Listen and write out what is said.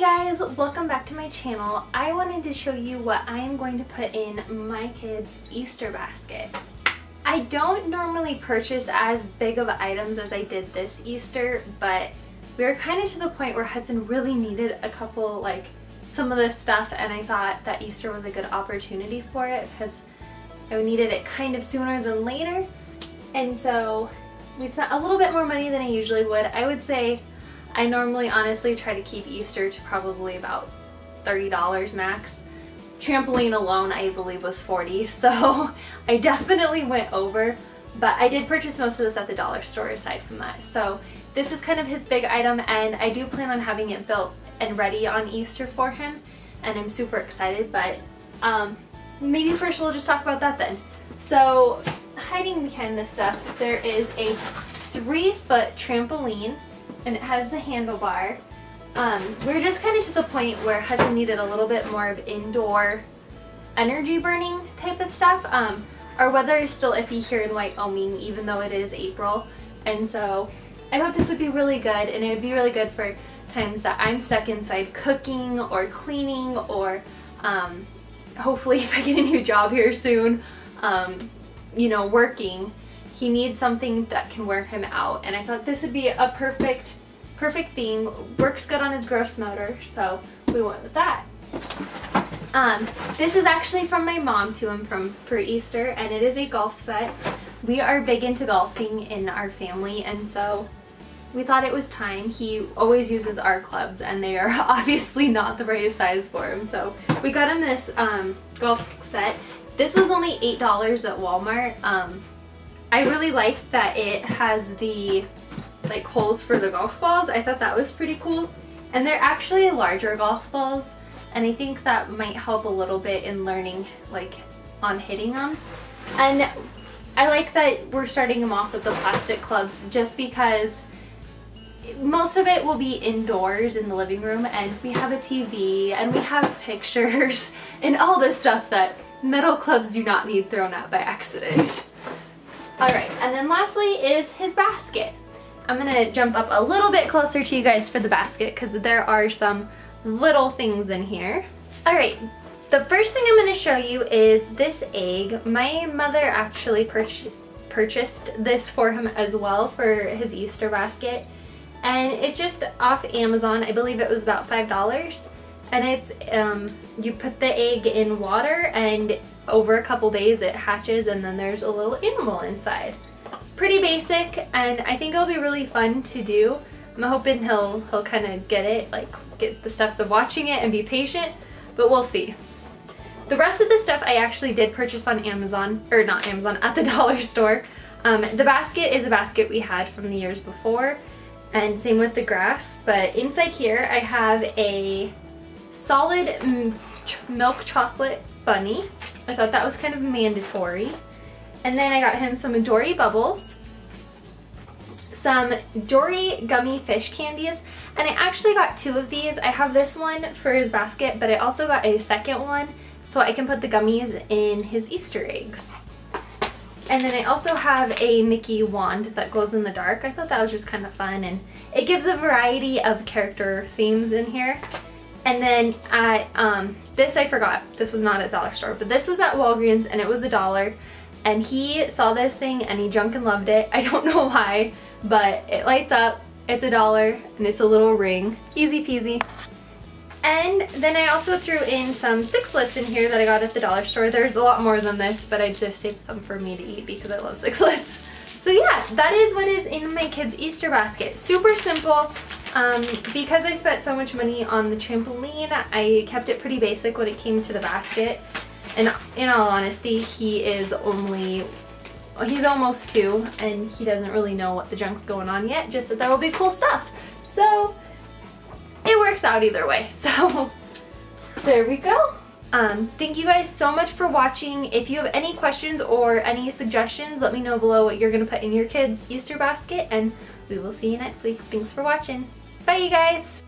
Hey guys, welcome back to my channel. I wanted to show you what I am going to put in my kids' Easter basket. I don't normally purchase as big of items as I did this Easter, but we were kind of to the point where Hudson really needed a couple, like, some of this stuff, and I thought that Easter was a good opportunity for it because I needed it kind of sooner than later. And so we spent a little bit more money than I usually would. I would say I normally honestly try to keep Easter to probably about $30 max. Trampoline alone I believe was 40 so I definitely went over but I did purchase most of this at the dollar store aside from that so this is kind of his big item and I do plan on having it built and ready on Easter for him and I'm super excited but um, maybe first we'll just talk about that then. So hiding behind this stuff there is a three foot trampoline and it has the handlebar. Um, we're just kind of to the point where Hudson needed a little bit more of indoor energy burning type of stuff. Um, our weather is still iffy here in Wyoming even though it is April and so I thought this would be really good and it would be really good for times that I'm stuck inside cooking or cleaning or um, hopefully if I get a new job here soon, um, you know, working he needs something that can wear him out and I thought this would be a perfect perfect thing works good on his gross motor so we went with that um, this is actually from my mom to him from for Easter and it is a golf set we are big into golfing in our family and so we thought it was time. He always uses our clubs and they are obviously not the right size for him. So we got him this um, golf set. This was only $8 at Walmart. Um, I really like that it has the like holes for the golf balls. I thought that was pretty cool. And they're actually larger golf balls and I think that might help a little bit in learning like on hitting them. And I like that we're starting them off with the plastic clubs just because most of it will be indoors in the living room and we have a TV and we have pictures and all this stuff that metal clubs do not need thrown out by accident. Alright, and then lastly is his basket. I'm gonna jump up a little bit closer to you guys for the basket because there are some little things in here. Alright, the first thing I'm gonna show you is this egg. My mother actually pur purchased this for him as well for his Easter basket. And it's just off Amazon. I believe it was about $5 and it's um, you put the egg in water and over a couple days it hatches and then there's a little animal inside. Pretty basic and I think it'll be really fun to do. I'm hoping he'll he'll kind of get it, like get the steps of watching it and be patient, but we'll see. The rest of the stuff I actually did purchase on Amazon, or not Amazon, at the dollar store. Um, the basket is a basket we had from the years before, and same with the grass, but inside here I have a solid mm, milk chocolate bunny. I thought that was kind of mandatory. And then I got him some Dory Bubbles, some Dory Gummy Fish Candies, and I actually got two of these. I have this one for his basket, but I also got a second one so I can put the gummies in his Easter eggs. And then I also have a Mickey wand that glows in the dark. I thought that was just kind of fun and it gives a variety of character themes in here. And then at, um, this I forgot, this was not at Dollar Store, but this was at Walgreens and it was a dollar. And he saw this thing and he junk and loved it. I don't know why, but it lights up, it's a dollar, and it's a little ring. Easy peasy. And then I also threw in some sixlets in here that I got at the dollar store. There's a lot more than this, but I just saved some for me to eat because I love sixlets. So yeah, that is what is in my kids' Easter basket. Super simple. Um, because I spent so much money on the trampoline, I kept it pretty basic when it came to the basket. And in all honesty, he is only, he's almost two and he doesn't really know what the junk's going on yet, just that there will be cool stuff. So it works out either way. So there we go. Um, thank you guys so much for watching. If you have any questions or any suggestions, let me know below what you're going to put in your kids' Easter basket and we will see you next week. Thanks for watching. Bye you guys!